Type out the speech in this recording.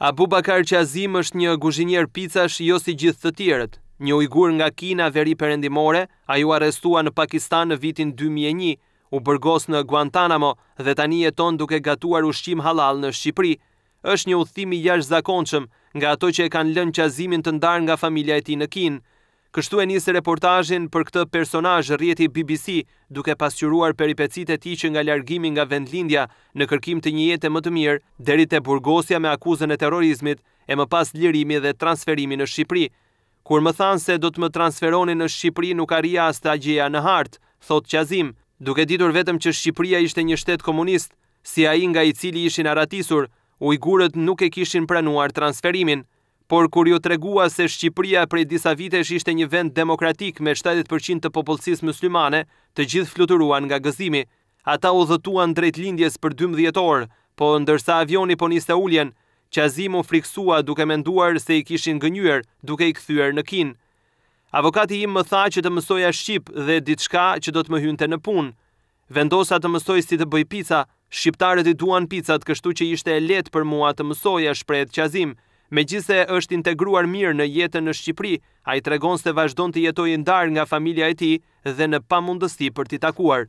Abu Bakar Qazim është një guzhinier picash jo si gjithë të tjerët. Një ujgur nga Kina veriperendimore, ai u arrestua në Pakistan në vitin dy mijë e një, u burgos në Guantanamo dhe tani jeton duke gatuar ushqim halal në Shqipëri. Është një udhëtim i jashtëzakonshëm, nga ato që e kanë lënë Qazimin të ndarë nga familja e tij në Kinë. Kështu e nis reportazhin për këtë personazh rrjeti bbc, duke pasqyruar peripecitë e tij që nga largimi nga vendlindja në kërkim të një jete më të mirë, deri te burgosja me akuzën e terrorizmit, e më pas lirimi dhe transferimi në Shqipëri. Kur më thanë se do të më transferonin në Shqipëri nuk arrija as ta gjeja në hartë, thotë Qazim, duke ditur vetëm që Shqipëria ishte një shtet komunist, si ai nga i cili ishin arratisur, ujgurët nuk e kishin pranuar transferimin. Por kur iu tregua se Shqipëria prej disa vitesh ishte një vend demokratik me shtatëdhjetë për qind të popullsisë myslimane, të gjithë fluturuan nga gëzimi. Ata udhëtuan drejt lindjes për dymbëdhjetë orë, po ndërsa avioni po niste uljen, Qazim u frikësua duke menduar se i kishin gënjyer duke i kthyer në Kinë. Avokati im më tha që të mësoja shqip dhe diçka që do të më hynte në punë. Vendosa të mësoj si të bëj pica, shqiptarët i duan picat kështu që ishte e lehtë për mua të mësoja, shprehet Qazim. Megjithëse është integruar mirë në jetën në Shqipëri, ai tregon se vazhdon të jetojë i ndarë nga familja e tij dhe në pamundësi për t'i takuar.